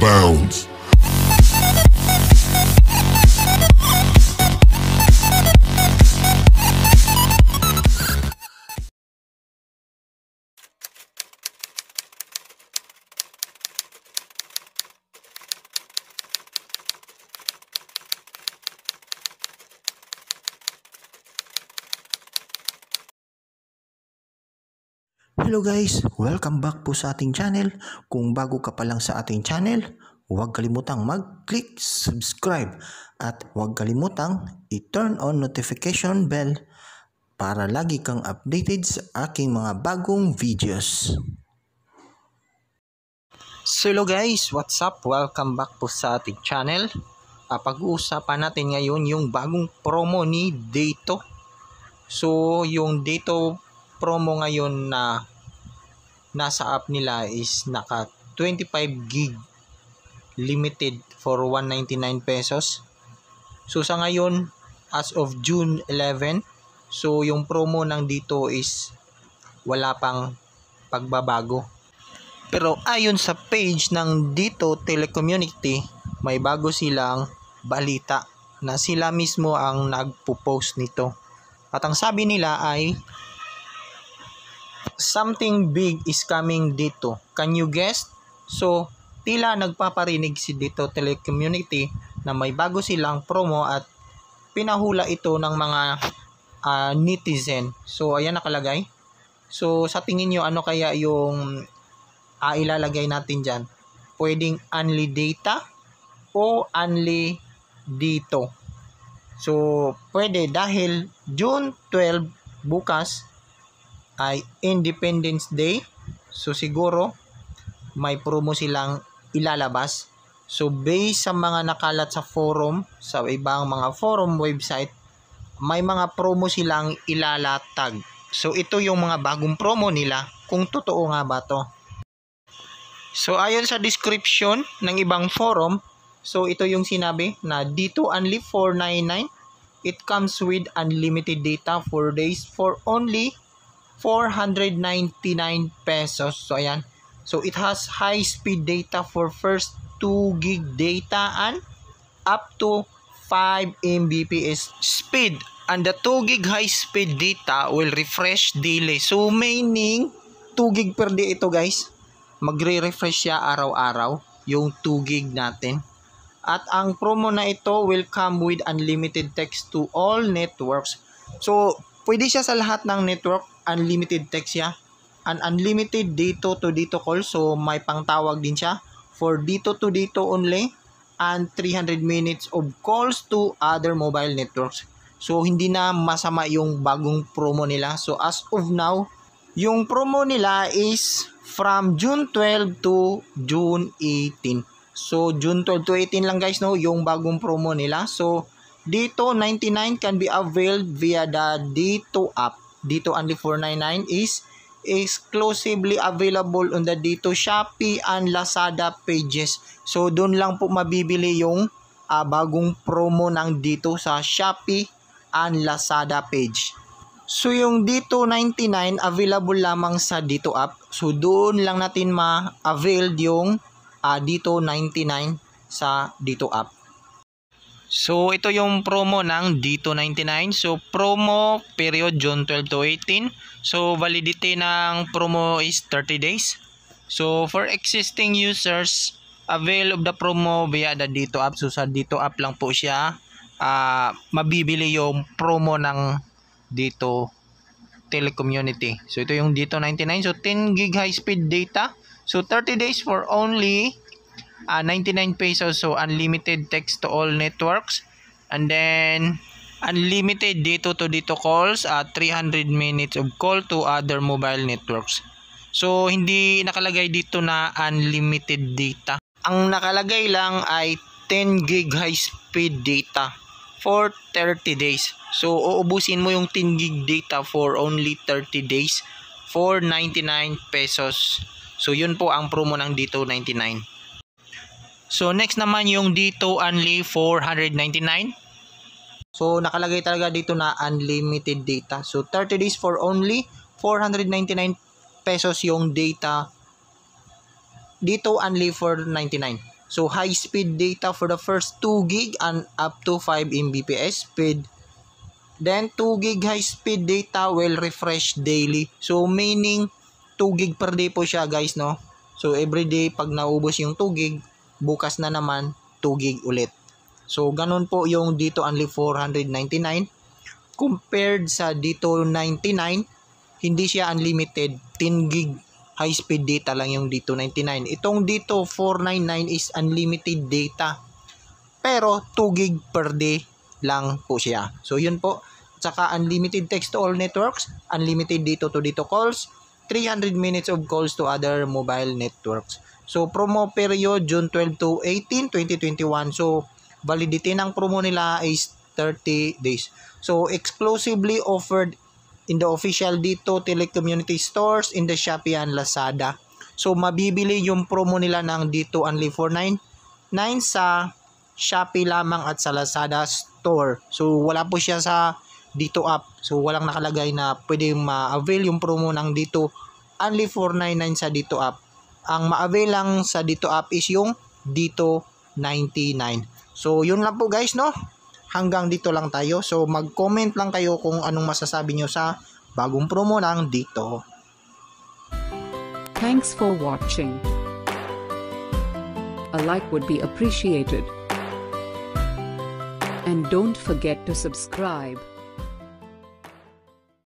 bounds. Hello guys! Welcome back po sa ating channel. Kung bago ka pa lang sa ating channel, huwag kalimutang mag-click subscribe at huwag kalimutang i-turn on notification bell para lagi kang updated sa aking mga bagong videos. So hello guys! What's up? Welcome back po sa ating channel. Ah, pag-uusapan natin ngayon yung bagong promo ni Dato. So yung Dato promo ngayon na nasa app nila is naka 25 gig limited for 199 pesos. So sa ngayon as of June 11, so yung promo ng dito is wala pang pagbabago. Pero ayon sa page ng dito telecommunity, may bago silang balita na sila mismo ang nagpo-post nito. At ang sabi nila ay something big is coming dito. Can you guess? So, tila nagpaparinig si dito telecommunity na may bago silang promo at pinahula ito ng mga uh, netizen. So, ayan nakalagay. So, sa tingin nyo, ano kaya yung uh, ilalagay natin dyan? Pwedeng only data o only dito. So, pwede dahil June 12 bukas ay Independence Day. So siguro may promo silang ilalabas. So based sa mga nakalat sa forum, sa ibang mga forum website, may mga promo silang ilalatag. So ito yung mga bagong promo nila kung totoo nga ba to. So ayon sa description ng ibang forum, so ito yung sinabi na dito only 499 it comes with unlimited data for days for only 499 pesos. So, ayan. So, it has high-speed data for first 2 gig data and up to 5 Mbps speed. And the 2 gig high-speed data will refresh daily. So, meaning, 2 gig per day ito guys. Magre-refresh siya araw-araw yung 2 gig natin. At ang promo na ito will come with unlimited text to all networks. So, pwede siya sa lahat ng network unlimited text siya. An unlimited dito to dito call. So, may pangtawag din siya. For dito to dito only. And 300 minutes of calls to other mobile networks. So, hindi na masama yung bagong promo nila. So, as of now, yung promo nila is from June 12 to June 18. So, June 12 to 18 lang guys, no? Yung bagong promo nila. So, dito 99 can be availed via the Dito app dito only 499 is exclusively available on the dito Shopee and Lazada pages. So doon lang po mabibili yung uh, bagong promo ng dito sa Shopee and Lazada page. So yung dito 99 available lamang sa dito app. So doon lang natin ma-avail yung uh, dito 99 sa dito app. So, ito yung promo ng D299. So, promo period June 12 to 18. So, validity ng promo is 30 days. So, for existing users, avail of the promo via the Dito app. So, sa Dito app lang po siya uh, mabibili yung promo ng Dito telecommunity. So, ito yung Dito 99. So, 10 gig high speed data. So, 30 days for only uh, ah, 99 pesos so unlimited text to all networks. And then unlimited dito to dito calls at uh, 300 minutes of call to other mobile networks. So hindi nakalagay dito na unlimited data. Ang nakalagay lang ay 10 gig high speed data for 30 days. So uubusin mo yung 10 gig data for only 30 days for 99 pesos. So yun po ang promo ng dito 99 So next naman yung dito only 499. So nakalagay talaga dito na unlimited data. So 30 days for only 499 pesos yung data. Dito only 499. So high speed data for the first 2 gig and up to 5 Mbps speed. Then 2 gig high speed data will refresh daily. So meaning 2 gig per day po siya guys no. So every day pag naubos yung 2 gig, bukas na naman 2 gig ulit. So ganun po yung dito only 499 compared sa dito 99 hindi siya unlimited. 10 gig high speed data lang yung dito 99 itong dito 499 is unlimited data. Pero 2 gig per day lang po siya. So yun po. Saka unlimited text to all networks unlimited dito to dito calls 300 minutes of calls to other mobile networks so promo period June 12 to 18 2021 so validity ng promo nila is 30 days So, exclusively offered in the official dito telecommunity stores in the Shopee and Lazada. So, mabibili yung promo nila ng dito only for 9 sa Shopee lamang at sa Lazada store. So, wala po siya sa dito app. So, walang nakalagay na pwede ma-avail yung promo ng dito only 499 sa dito app. Ang ma-avail lang sa dito app is yung dito 99. So, yun lang po guys, no? hanggang dito lang tayo. So mag-comment lang kayo kung anong masasabi nyo sa bagong promo ng dito. Thanks for watching. A like would be appreciated. And don't forget to subscribe.